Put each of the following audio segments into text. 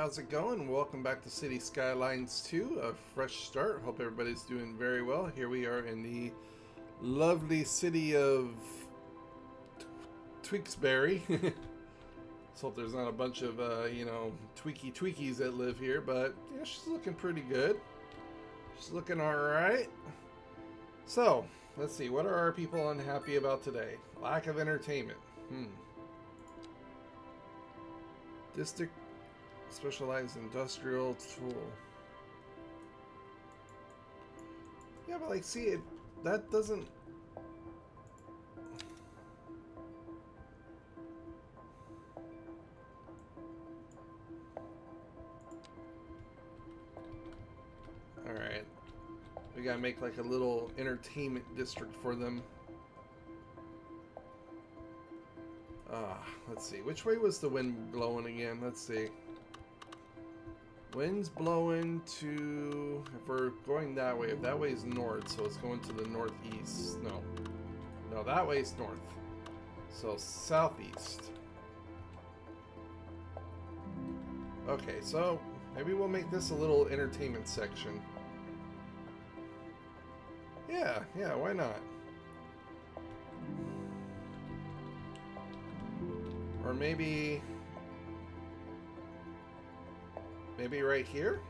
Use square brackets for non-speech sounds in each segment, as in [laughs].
how's it going? Welcome back to City Skylines 2, a fresh start. Hope everybody's doing very well. Here we are in the lovely city of Tewksbury. Let's hope there's not a bunch of, uh, you know, tweaky tweakies that live here, but yeah, she's looking pretty good. She's looking alright. So, let's see, what are our people unhappy about today? Lack of entertainment. Hmm. District Specialized Industrial Tool. Yeah, but like, see, it that doesn't. All right, we gotta make like a little entertainment district for them. Ah, let's see. Which way was the wind blowing again? Let's see. Wind's blowing to... If we're going that way, if that way is north, so it's going to the northeast. No. No, that way is north. So southeast. Okay, so maybe we'll make this a little entertainment section. Yeah, yeah, why not? Or maybe... Maybe right here?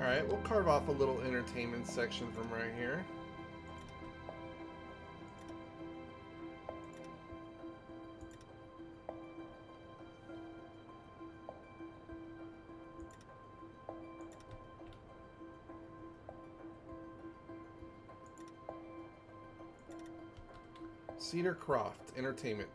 Alright, we'll carve off a little entertainment section from right here. Cedar Croft Entertainment.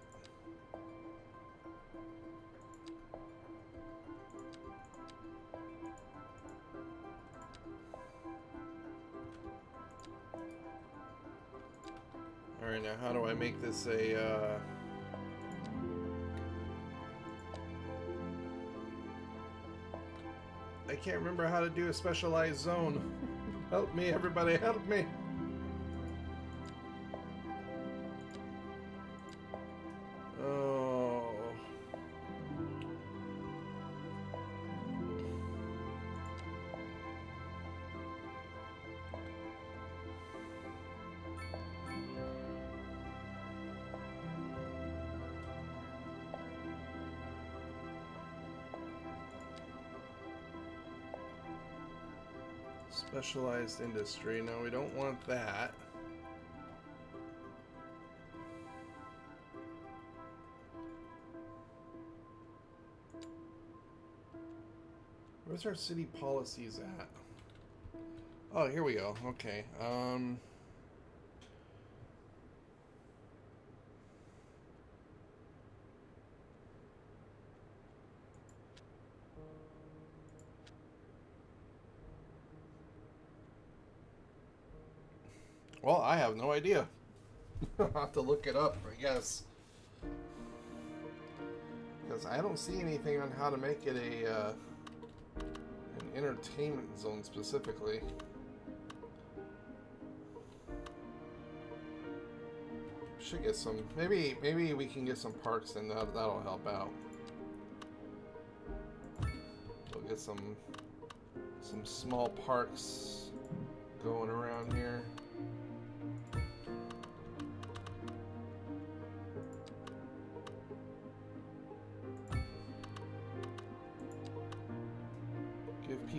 Alright, now how do I make this a, uh... I can't remember how to do a specialized zone. help me, everybody, help me! Specialized industry. Now we don't want that. Where's our city policies at? Oh, here we go. Okay. Um... Well, I have no idea. [laughs] I'll have to look it up, I guess. Because I don't see anything on how to make it a uh, an entertainment zone specifically. Should get some. Maybe maybe we can get some parks and that that'll help out. We'll get some some small parks going around here.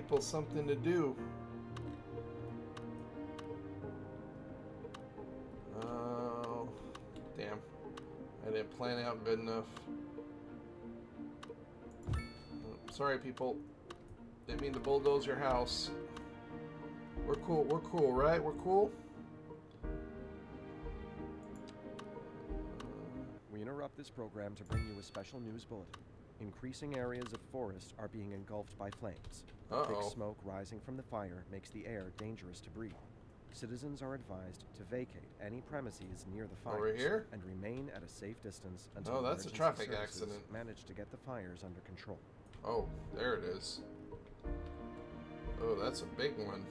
People something to do. Oh, damn. I didn't plan out good enough. Oh, sorry, people. Didn't mean to bulldoze your house. We're cool. We're cool, right? We're cool? We interrupt this program to bring you a special news bulletin. Increasing areas of forest are being engulfed by flames. Uh-oh. Thick smoke rising from the fire makes the air dangerous to breathe. Citizens are advised to vacate any premises near the fires here? and remain at a safe distance oh, until Oh, that's a traffic accident. manage to get the fires under control. Oh, there it is. Oh, that's a big one.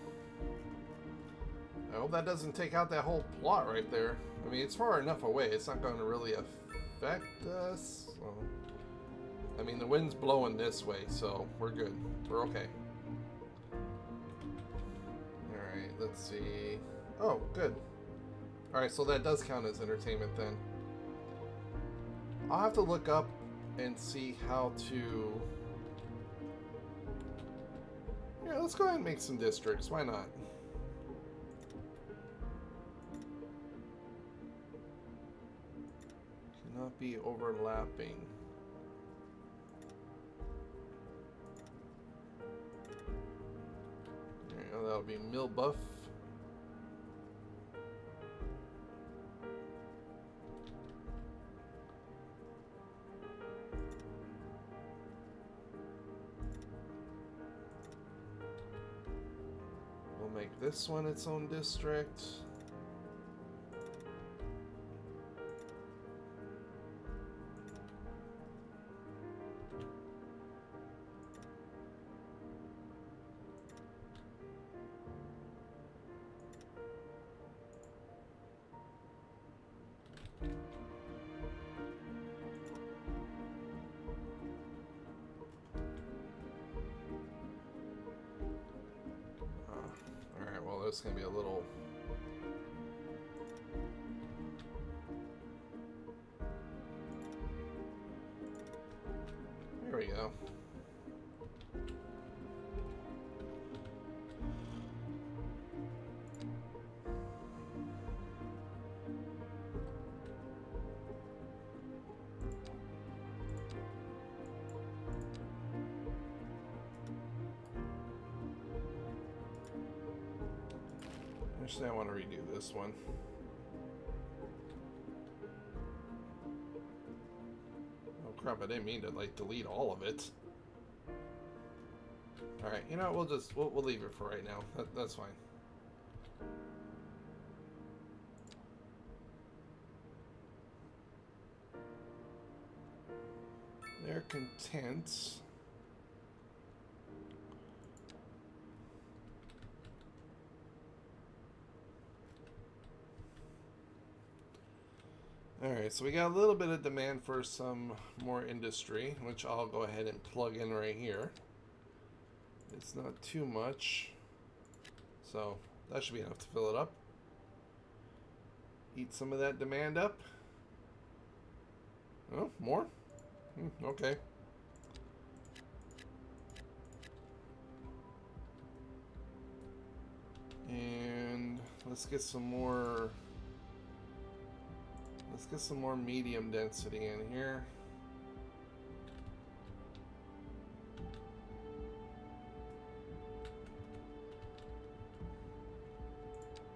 I hope that doesn't take out that whole plot right there. I mean, it's far enough away. It's not going to really affect us. Well, I mean, the wind's blowing this way, so we're good. We're okay. Alright, let's see. Oh, good. Alright, so that does count as entertainment then. I'll have to look up and see how to... Yeah, let's go ahead and make some districts. Why not? Cannot be overlapping. That'll be mill buff. We'll make this one its own district. We go. Actually, I want to redo this one. Crap, I didn't mean to like delete all of it. Alright, you know what, we'll just, we'll, we'll leave it for right now. That, that's fine. They're content. So we got a little bit of demand for some more industry, which I'll go ahead and plug in right here. It's not too much, so that should be enough to fill it up. Eat some of that demand up. Oh, more? Hmm, okay. And let's get some more Let's get some more medium density in here.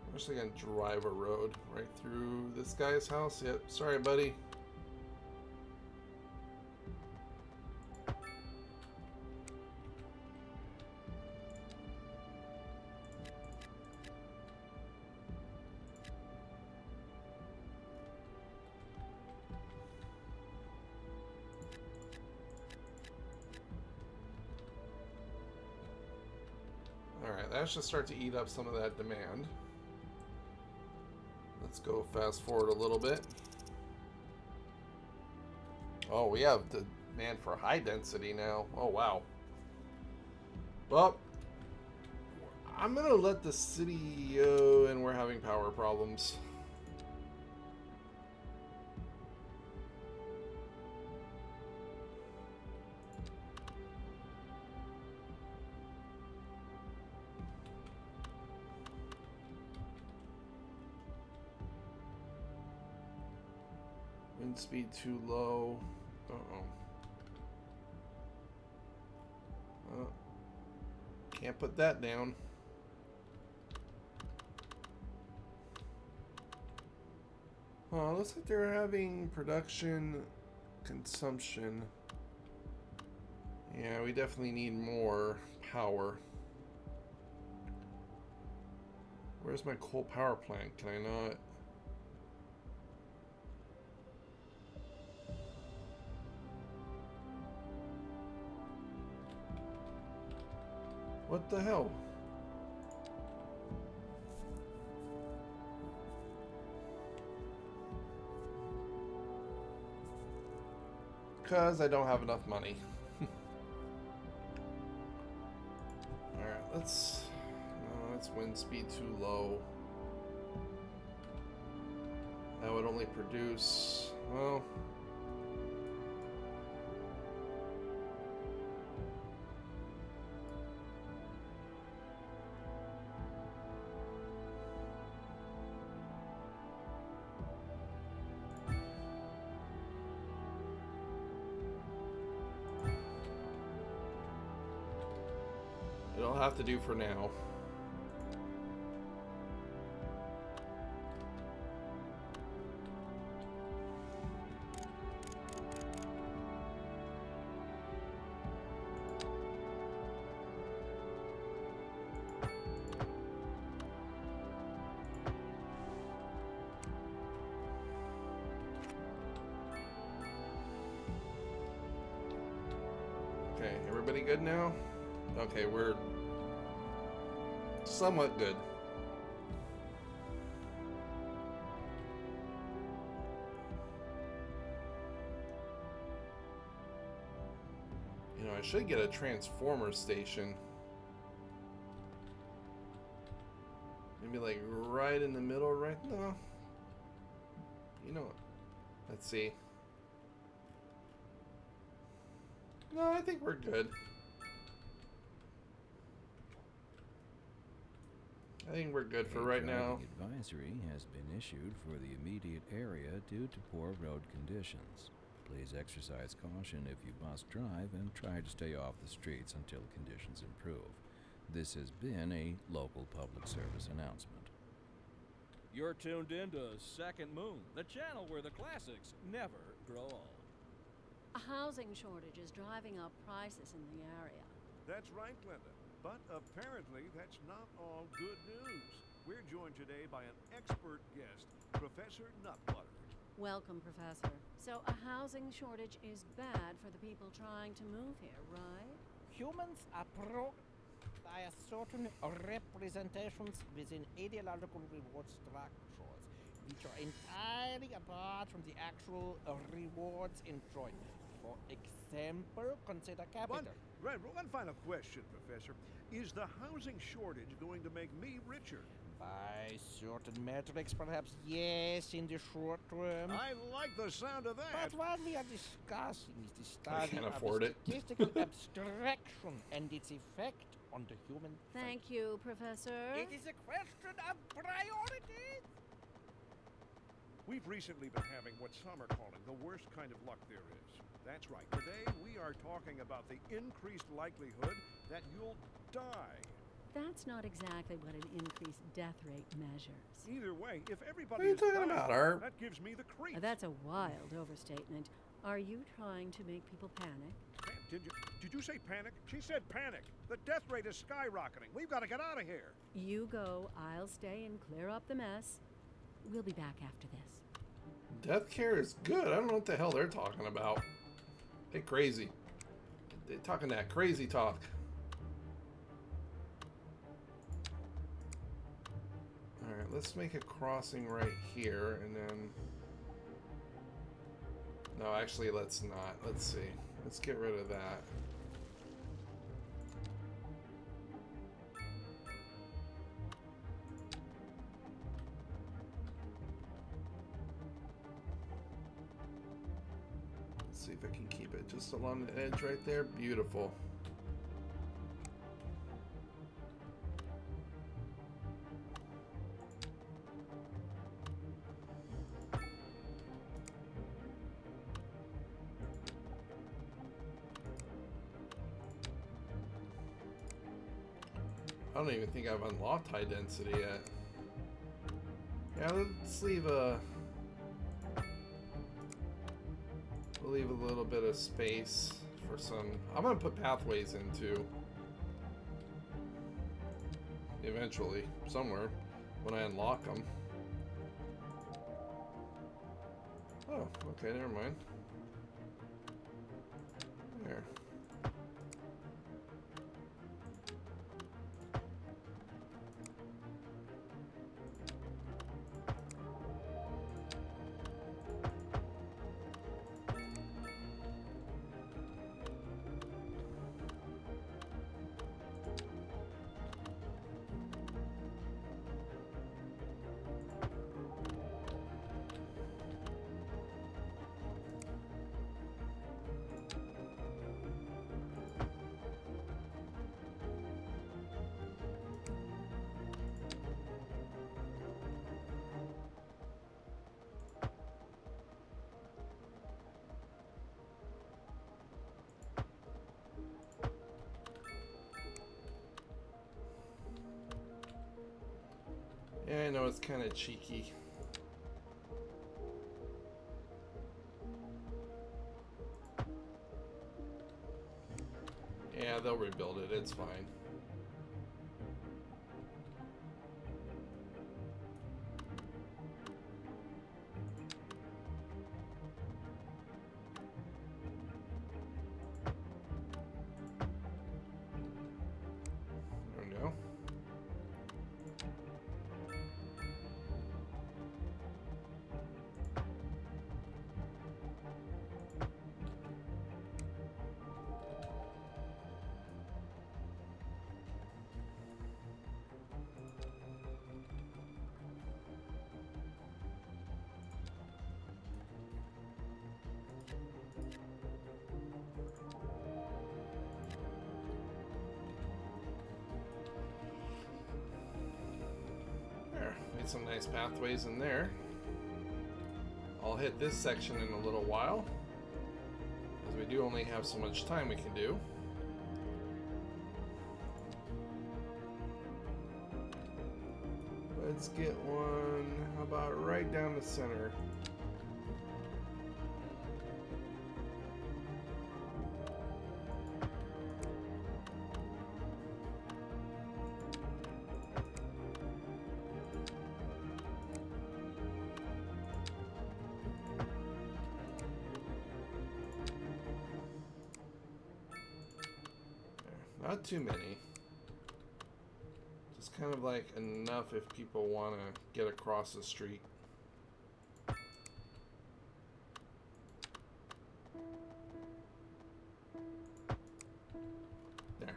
I'm actually gonna drive a road right through this guy's house. Yep, sorry buddy. That start to eat up some of that demand. Let's go fast forward a little bit. Oh, we have the demand for high density now. Oh, wow. Well, I'm going to let the city go, and we're having power problems. Speed too low. Uh-oh. Uh, can't put that down. Oh, looks like they're having production consumption. Yeah, we definitely need more power. Where's my coal power plant? Can I not? What the hell? Because I don't have enough money. [laughs] Alright, let's... Uh, no, that's wind speed too low. That would only produce... Well... have to do for now. Okay, everybody good now? Okay, we're somewhat good. You know, I should get a transformer station. Maybe like right in the middle, right? now. You know? Let's see. No, I think we're good. I think we're good for A right now. driving Advisory has been issued for the immediate area due to poor road conditions. Please exercise caution if you must drive and try to stay off the streets until conditions improve. This has been a local public service announcement. You're tuned in to Second Moon, the channel where the classics never grow old. A housing shortage is driving up prices in the area. That's right, Glenda. But apparently, that's not all good news. We're joined today by an expert guest, Professor Nutbutter. Welcome, Professor. So, a housing shortage is bad for the people trying to move here, right? Humans are pro by a certain representations within ideological reward structures, which are entirely apart from the actual rewards enjoyed. For example, consider capital. One, right, one final question, Professor. Is the housing shortage going to make me richer? By certain metrics, perhaps yes, in the short term. I like the sound of that. But what we are discussing is the study can't of afford it. statistical [laughs] abstraction and its effect on the human Thank you, Professor. It is a question of priorities. We've recently been having what some are calling the worst kind of luck there is. That's right. Today, we are talking about the increased likelihood that you'll die. That's not exactly what an increased death rate measures. Either way, if everybody What are you is talking dying, about, Art? that gives me the creeps. Now, that's a wild overstatement. Are you trying to make people panic? Did you, did you say panic? She said panic. The death rate is skyrocketing. We've got to get out of here. You go, I'll stay and clear up the mess. We'll be back after this. Death care is good. I don't know what the hell they're talking about. They crazy. They talking that crazy talk. Alright, let's make a crossing right here and then No, actually let's not. Let's see. Let's get rid of that. Let's see if I can keep it just along the edge right there. Beautiful. I don't even think I've unlocked high density yet. Yeah, let's leave a We'll leave a little bit of space for some. I'm gonna put pathways into eventually somewhere when I unlock them. Oh, okay, never mind. It's kind of cheeky. Yeah, they'll rebuild it. It's fine. Some nice pathways in there. I'll hit this section in a little while, as we do only have so much time we can do. Let's get one, how about right down the center? Too many. Just kind of like enough if people want to get across the street. There.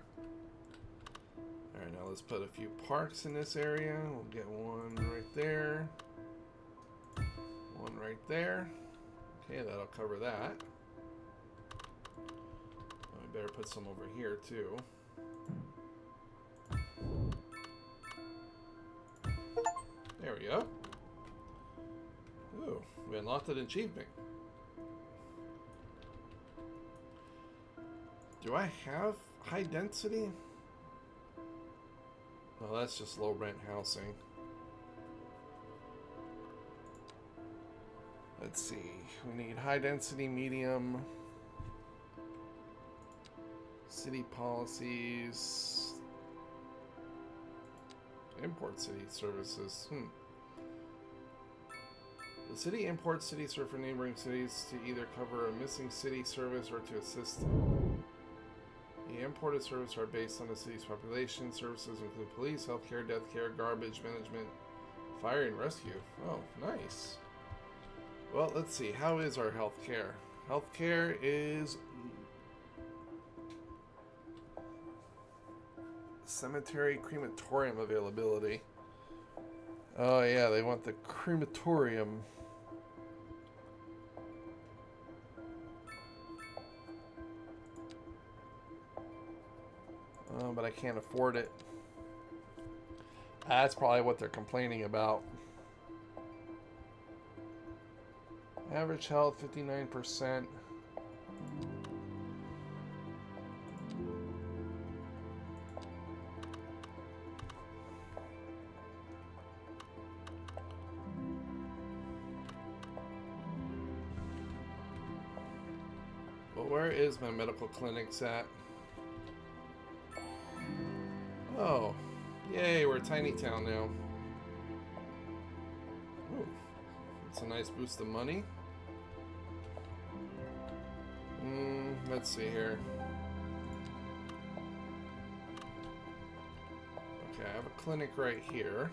Alright, now let's put a few parks in this area. We'll get one right there. One right there. Okay, that'll cover that. We better put some over here too. There we go. Ooh, we unlocked an achievement. Do I have high density? No, that's just low rent housing. Let's see. We need high density, medium, city policies, import city services. Hmm. The city imports city serve for neighboring cities to either cover a missing city service or to assist them. The imported services are based on the city's population. Services include police, healthcare, death care, garbage management, fire and rescue. Oh, nice. Well, let's see. How is our healthcare? Healthcare is cemetery crematorium availability. Oh yeah, they want the crematorium. Oh, but I can't afford it. That's probably what they're complaining about. Average health 59%. My medical clinics at? Oh, yay, we're a tiny town now. Ooh, that's a nice boost of money. Mm, let's see here. Okay, I have a clinic right here.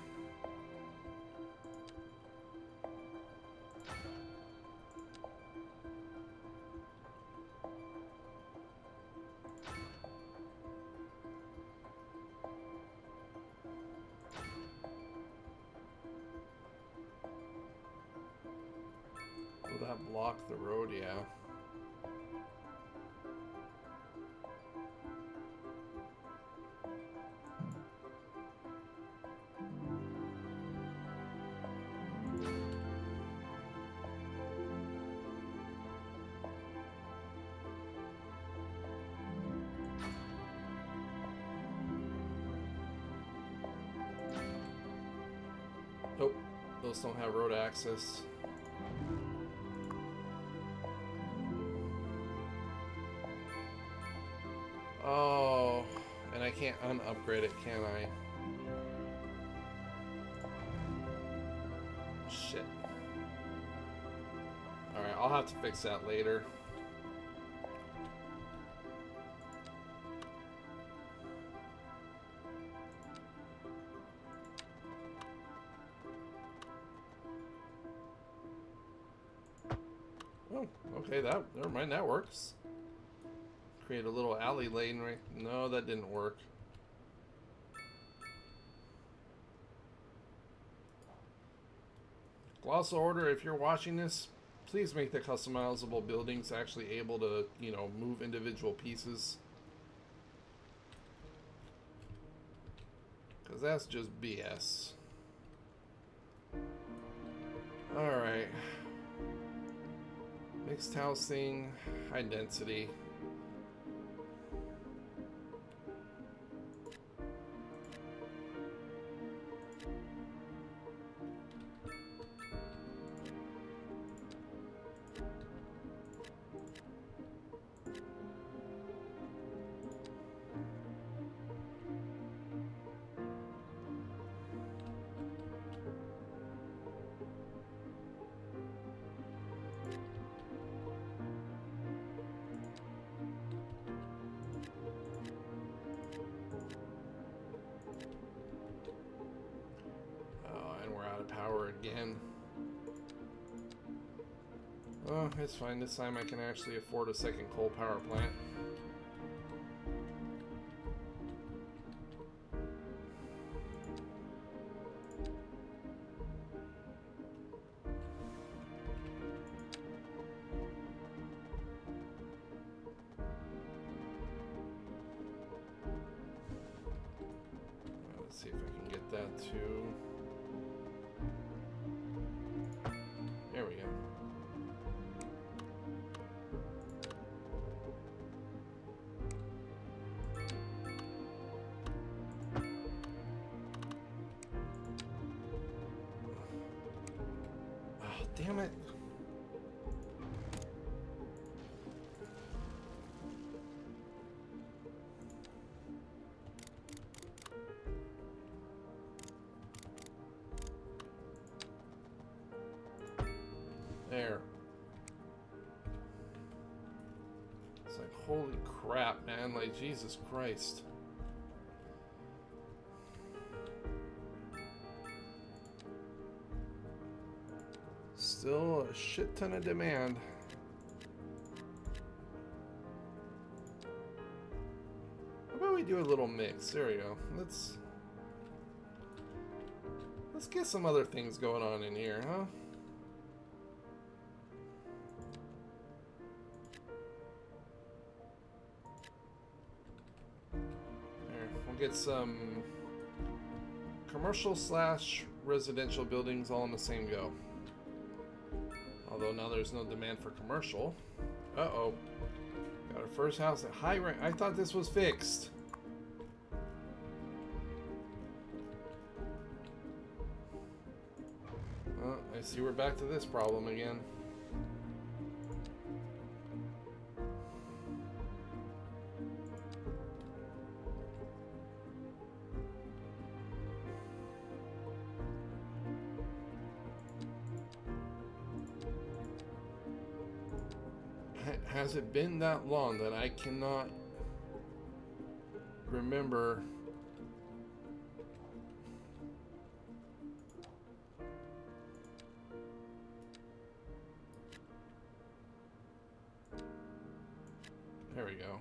Block the road? Yeah. Nope. those don't have road access. Unupgrade it, can I? Shit. Alright, I'll have to fix that later. Oh, okay, that never mind, that works. Create a little alley lane right. No, that didn't work. Colossal Order, if you're watching this, please make the customizable buildings actually able to, you know, move individual pieces. Because that's just BS. Alright. Mixed housing, high density. Power again. Oh, it's fine. This time I can actually afford a second coal power plant. There. It's like, holy crap, man. Like, Jesus Christ. Still a shit ton of demand. How about we do a little mix? There we go. Let's let's get some other things going on in here, huh? Get some commercial slash residential buildings all in the same go. Although now there's no demand for commercial. Uh oh. Got our first house at high rent. I thought this was fixed. I see we're back to this problem again. Has it been that long that I cannot remember There we go.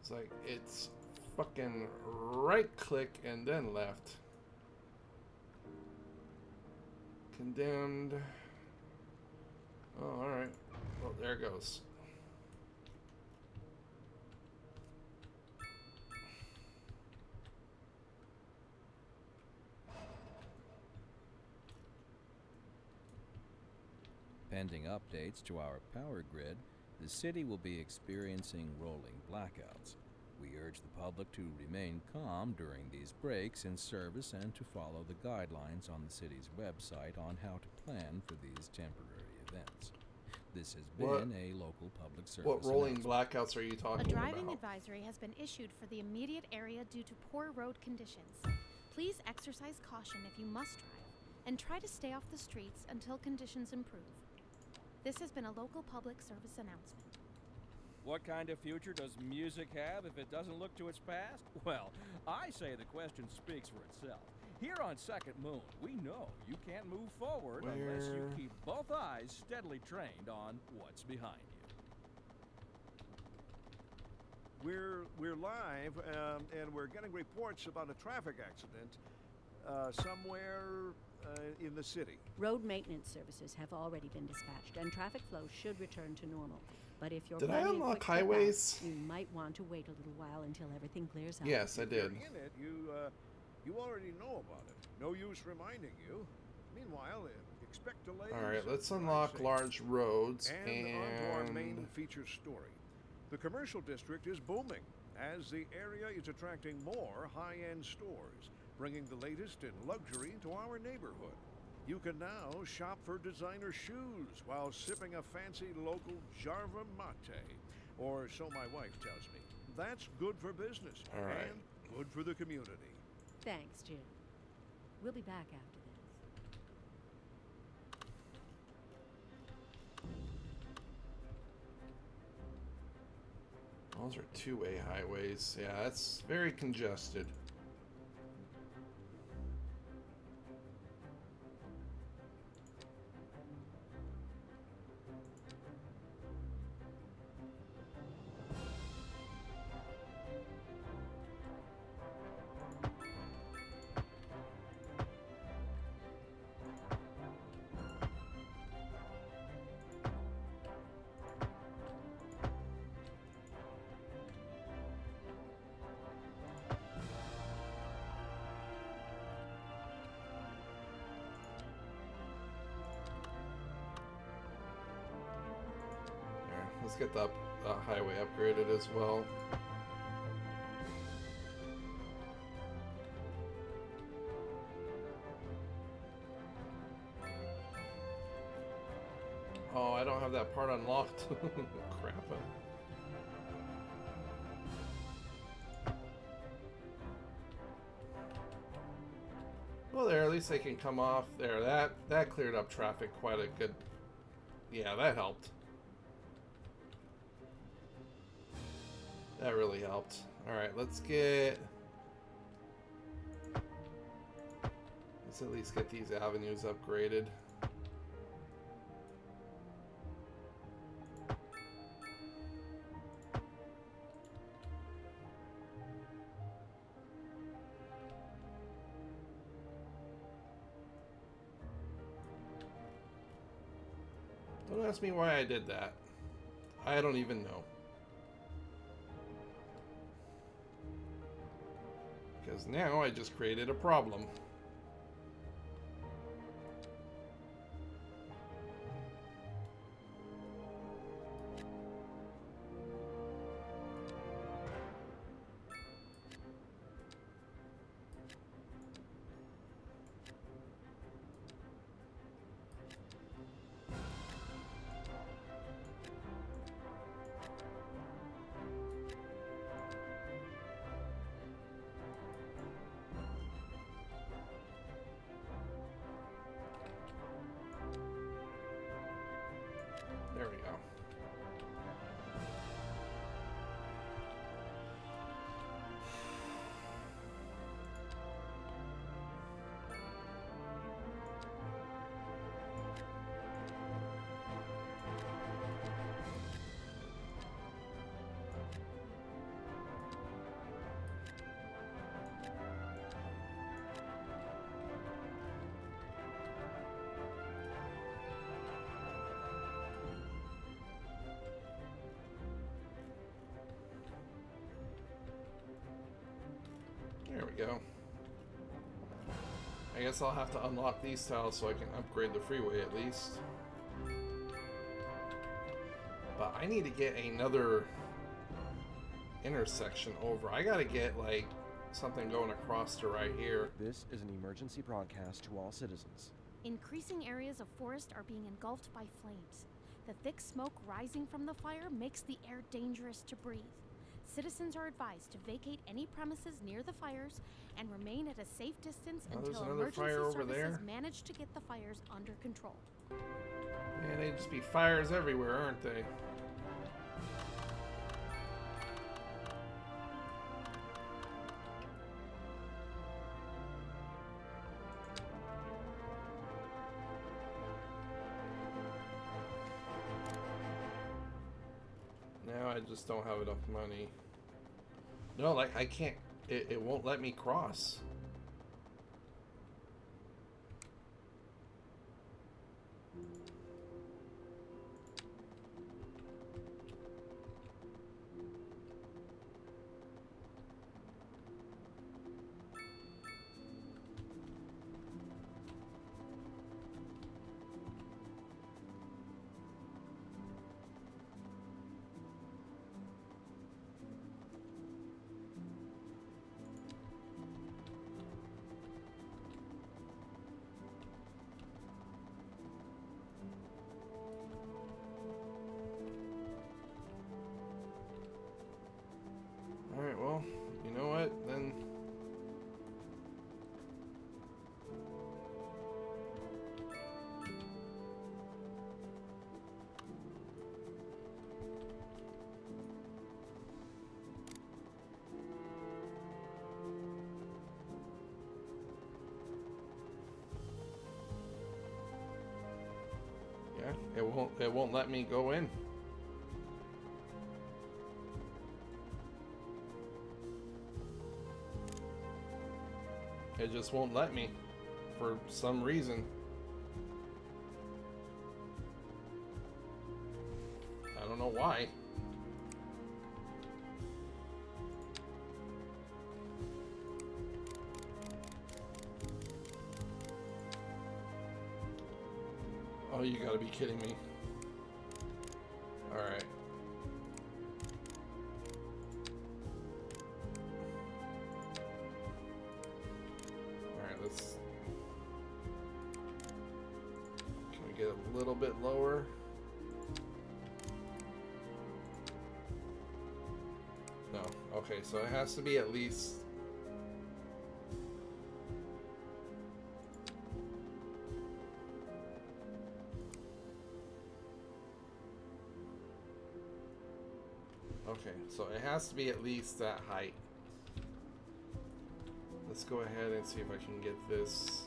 It's like it's fucking right click and then left. Condemned. Oh, alright. Well, there goes. Pending updates to our power grid, the city will be experiencing rolling blackouts. We urge the public to remain calm during these breaks in service and to follow the guidelines on the city's website on how to plan for these temporary events. This has been What- a local public service. What rolling announcement. blackouts are you talking about? A driving about? advisory has been issued for the immediate area due to poor road conditions. Please exercise caution if you must drive, and try to stay off the streets until conditions improve. This has been a local public service announcement. What kind of future does music have if it doesn't look to its past? [laughs] Well, I say the question speaks for itself. Here on Second Moon, we know you can't move forward unless you keep both eyes steadily trained on what's behind you. We're we're live, um, and we're getting reports about a traffic accident uh, somewhere uh, in the city. Road maintenance services have already been dispatched, and traffic flow should return to normal. But if you're Did I unlock quick trip out, highways? you might want to wait a little while until everything clears up. Yes, I If you're did. in it, you uh, you already know about it. No use reminding you. Meanwhile, uh, expect delays. All right, let's unlock large roads And, on to our main feature story. The commercial district is booming as the area is attracting more high end stores, bringing the latest in luxury to our neighborhood. You can now shop for designer shoes while sipping a fancy local Jarva mate. Or so my wife tells me. That's good for business right. and good for the community. Thanks, Jim. We'll be back after this. those are two-way highways. Yeah, that's very congested. Get that uh, highway upgraded as well. Oh, I don't have that part unlocked. [laughs] Crap. Well, there, at least they can come off there. That that cleared up traffic quite a good. Yeah, that helped. Helped. All right, let's get. Let's at least get these avenues upgraded. Don't ask me why I did that. I don't even know. Because now I just created a problem. Go. I guess I'll have to unlock these tiles so I can upgrade the freeway at least. But I need to get another intersection over. I gotta get like something going across to right here. This is an emergency broadcast to all citizens. Increasing areas of forest are being engulfed by flames. The thick smoke rising from the fire makes the air dangerous to breathe. Citizens are advised to vacate any premises near the fires and remain at a safe distance Oh, until emergency services there. manage to get the fires under control. Man, they just be fires everywhere, aren't they? I just don't have enough money. No, like I can't. It, it won't let me cross. It won't it won't let me go in. It just won't let me for some reason. Be kidding me. Alright. Alright, let's. Can we get a little bit lower? No. Okay, so it has to be at least. Okay, so it has to be at least that height. Let's go ahead and see if I can get this.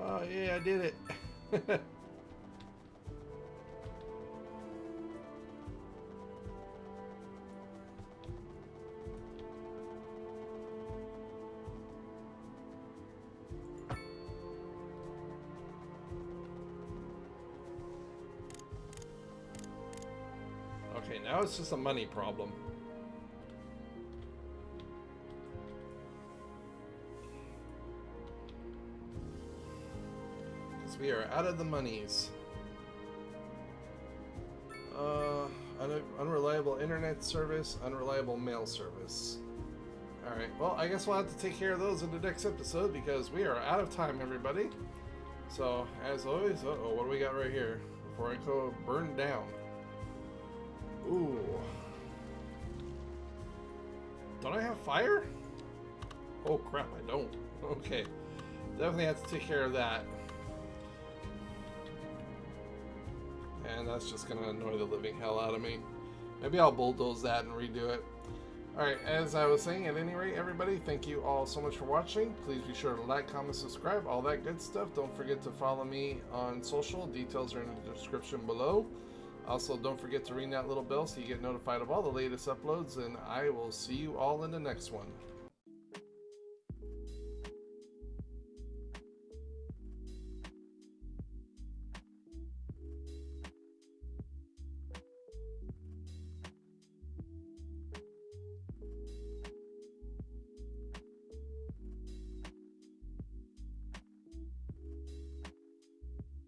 Oh yeah, I did it. It's just a money problem. Because we are out of the monies. Uh, un unreliable internet service, unreliable mail service. Alright, well, I guess we'll have to take care of those in the next episode because we are out of time, everybody. So, as always, uh oh, what do we got right here? Before I go burn down. Ooh. Don't I have fire? Oh crap, I don't. [laughs] Okay. Definitely have to take care of that. And that's just gonna annoy the living hell out of me. Maybe I'll bulldoze that and redo it. Alright, as I was saying, at any rate, everybody, thank you all so much for watching. Please be sure to like, comment, subscribe, all that good stuff. Don't forget to follow me on social. Details are in the description below. Also, don't forget to ring that little bell so you get notified of all the latest uploads, and I will see you all in the next one.